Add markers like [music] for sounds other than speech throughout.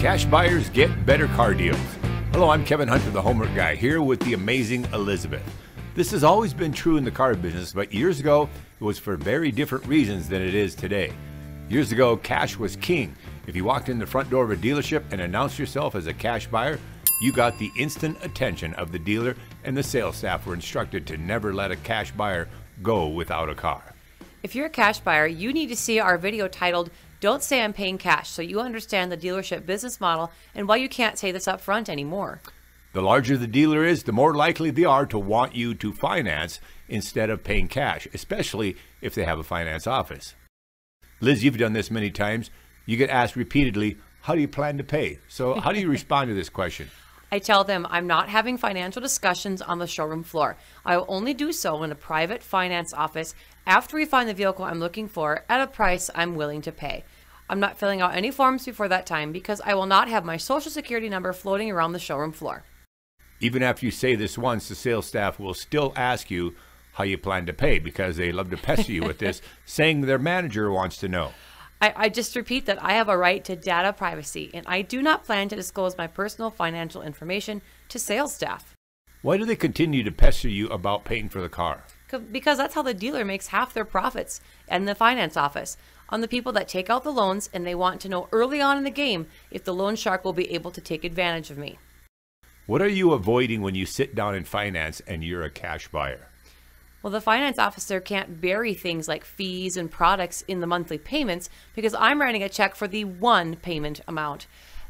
Cash buyers get better car deals. Hello, I'm Kevin Hunter, the Homework Guy, here with the amazing Elizabeth. This has always been true in the car business, but years ago it was for very different reasons than it is today. Years ago, cash was king. If you walked in the front door of a dealership and announced yourself as a cash buyer, you got the instant attention of the dealer, and the sales staff were instructed to never let a cash buyer go without a car. If you're a cash buyer, you need to see our video titled Don't Say I'm Paying Cash so you understand the dealership business model and why you can't say this up front anymore. The larger the dealer is, the more likely they are to want you to finance instead of paying cash, especially if they have a finance office. Liz, you've done this many times. You get asked repeatedly, How do you plan to pay? So, how do you [laughs] respond to this question? I tell them I'm not having financial discussions on the showroom floor. I will only do so in a private finance office after we find the vehicle I'm looking for at a price I'm willing to pay. I'm not filling out any forms before that time because I will not have my social security number floating around the showroom floor. Even after you say this once, the sales staff will still ask you how you plan to pay because they love to pester you with this, [laughs] saying their manager wants to know. I, I, just repeat that I have a right to data privacy and I do not plan to disclose my personal financial information to sales staff. Why do they continue to pester you about paying for the car? Because that's how the dealer makes half their profits in the finance office on the people that take out the loans and they want to know early on in the game if the loan shark will be able to take advantage of me. What are you avoiding when you sit down in finance and you're a cash buyer? Well, the finance officer can't bury things like fees and products in the monthly payments because I'm writing a check for the one payment amount.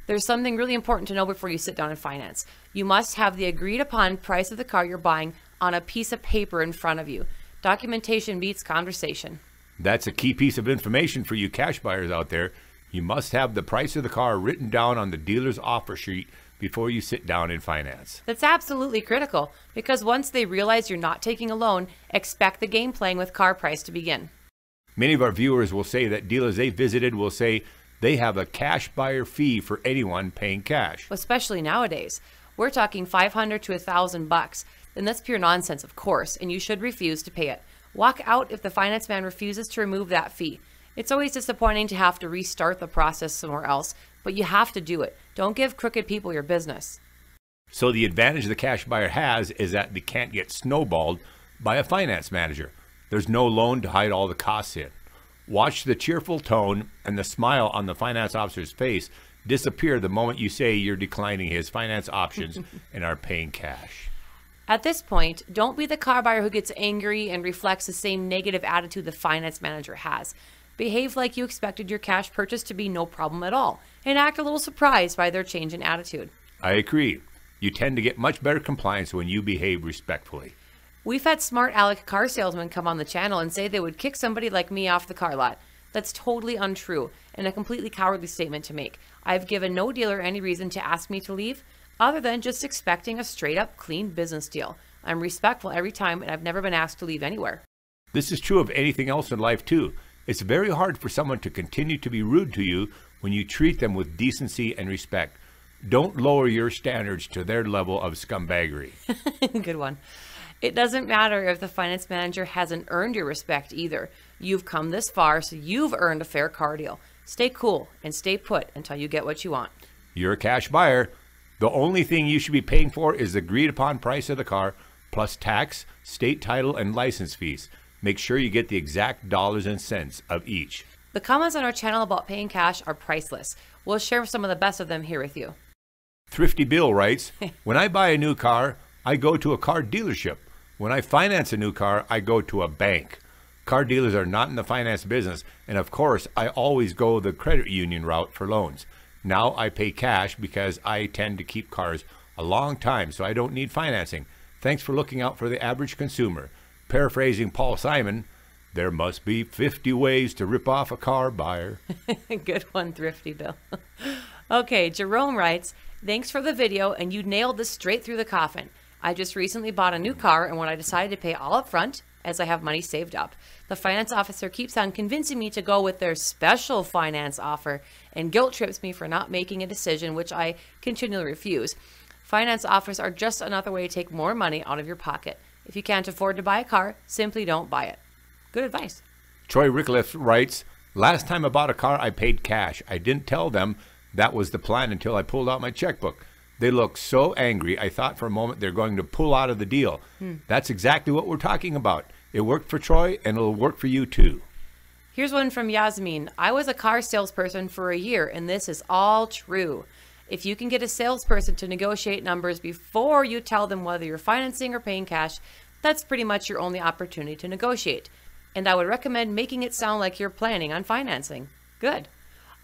There's something really important to know before you sit down in finance. You must have the agreed upon price of the car you're buying on a piece of paper in front of you. Documentation beats conversation. That's a key piece of information for you cash buyers out there. You must have the price of the car written down on the dealer's offer sheet before you sit down in finance. That's absolutely critical because once they realize you're not taking a loan, expect the game playing with car price to begin. Many of our viewers will say that dealers they visited will say they have a cash buyer fee for anyone paying cash. Especially nowadays. We're talking 500 to 1000 bucks. Then that's pure nonsense, of course, and you should refuse to pay it. Walk out if the finance man refuses to remove that fee. It's always disappointing to have to restart the process somewhere else, but you have to do it. Don't give crooked people your business. So the advantage the cash buyer has is that they can't get snowballed by a finance manager. There's no loan to hide all the costs in. Watch the cheerful tone and the smile on the finance officer's face disappear the moment you say you're declining his finance options [laughs] and are paying cash. At this point, don't be the car buyer who gets angry and reflects the same negative attitude the finance manager has. Behave like you expected your cash purchase to be no problem at all, and act a little surprised by their change in attitude. I agree. You tend to get much better compliance when you behave respectfully. We've had smart aleck car salesmen come on the channel and say they would kick somebody like me off the car lot. That's totally untrue and a completely cowardly statement to make. I've given no dealer any reason to ask me to leave other than just expecting a straight up clean business deal. I'm respectful every time and I've never been asked to leave anywhere. This is true of anything else in life too. It's very hard for someone to continue to be rude to you when you treat them with decency and respect. Don't lower your standards to their level of scumbaggery. [laughs] Good one. It doesn't matter if the finance manager hasn't earned your respect either. You've come this far, so you've earned a fair car deal. Stay cool and stay put until you get what you want. You're a cash buyer. The only thing you should be paying for is the agreed upon price of the car, plus tax, state title, and license fees. Make sure you get the exact dollars and cents of each. The comments on our channel about paying cash are priceless. We'll share some of the best of them here with you. Thrifty Bill writes [laughs] When I buy a new car, I go to a car dealership. When I finance a new car, I go to a bank. Car dealers are not in the finance business, and of course, I always go the credit union route for loans. Now I pay cash because I tend to keep cars a long time, so I don't need financing. Thanks for looking out for the average consumer. Paraphrasing Paul Simon, there must be 50 ways to rip off a car buyer. [laughs] Good one, Thrifty Bill. [laughs] okay, Jerome writes, Thanks for the video, and you nailed this straight through the coffin. I just recently bought a new car, and when I decided to pay all up front, as I have money saved up, the finance officer keeps on convincing me to go with their special finance offer and guilt trips me for not making a decision, which I continually refuse. Finance offers are just another way to take more money out of your pocket. If you can't afford to buy a car, simply don't buy it. Good advice. Troy Rickliff writes, Last time I bought a car, I paid cash. I didn't tell them That was the plan until I pulled out my checkbook. They looked so angry, I thought for a moment they're going to pull out of the deal. Hmm. That's exactly what we're talking about. It worked for Troy, and it'll work for you too. Here's one from Yasmin. I was a car salesperson for a year, and this is all true. If you can get a salesperson to negotiate numbers before you tell them whether you're financing or paying cash, that's pretty much your only opportunity to negotiate. And I would recommend making it sound like you're planning on financing. Good.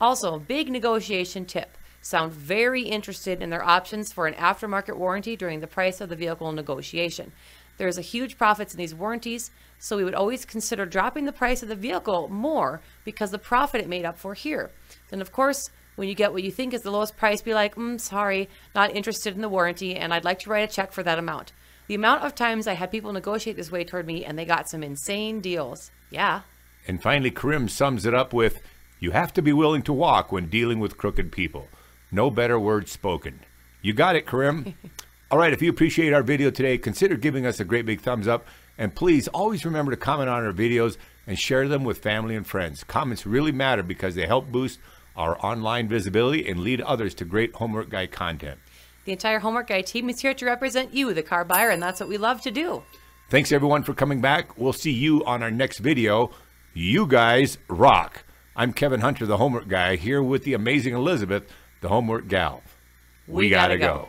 Also, big negotiation tip. Sound very interested in their options for an aftermarket warranty during the price of the vehicle negotiation. There is a huge profits in these warranties, so we would always consider dropping the price of the vehicle more because the profit it made up for here. Then, of course, when you get what you think is the lowest price, be like, mm, sorry, not interested in the warranty, and I'd like to write a check for that amount. The amount of times I had people negotiate this way toward me and they got some insane deals. Yeah. And finally, Karim sums it up with You have to be willing to walk when dealing with crooked people. No better words spoken. You got it, Karim. [laughs] All right, if you appreciate our video today, consider giving us a great big thumbs up. And please always remember to comment on our videos and share them with family and friends. Comments really matter because they help boost our online visibility and lead others to great Homework Guy content. The entire Homework Guy team is here to represent you, the car buyer, and that's what we love to do. Thanks everyone for coming back. We'll see you on our next video. You guys rock. I'm Kevin Hunter, the Homework Guy, here with the amazing Elizabeth, the Homework Gal. We gotta go.